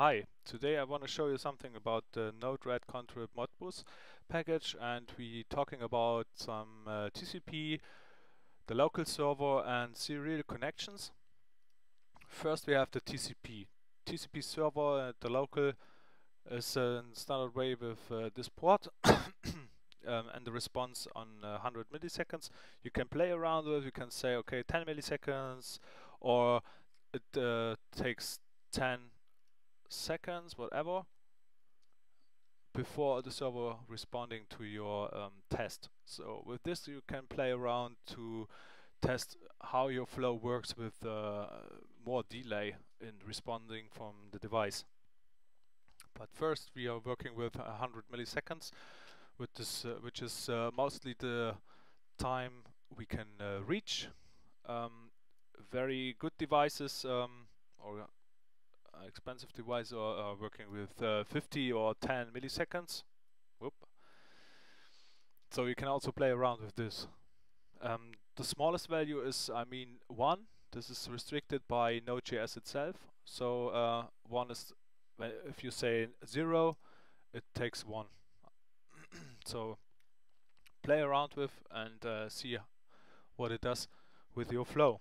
Hi, today I want to show you something about the Node-RED contrib modbus package and we talking about some uh, TCP, the local server and serial connections. First we have the TCP. TCP server at the local is a standard way with uh, this port um, and the response on uh, 100 milliseconds. You can play around with, you can say okay 10 milliseconds or it uh, takes 10 seconds, whatever, before the server responding to your um, test. So with this you can play around to test how your flow works with uh, more delay in responding from the device. But first we are working with 100 milliseconds, with this, uh, which is uh, mostly the time we can uh, reach. Um, very good devices um, or expensive device are, are working with uh, 50 or 10 milliseconds. Whoop. So you can also play around with this. Um, the smallest value is, I mean, 1. This is restricted by Node.js itself. So uh, 1 is, if you say 0, it takes 1. so play around with and uh, see what it does with your flow.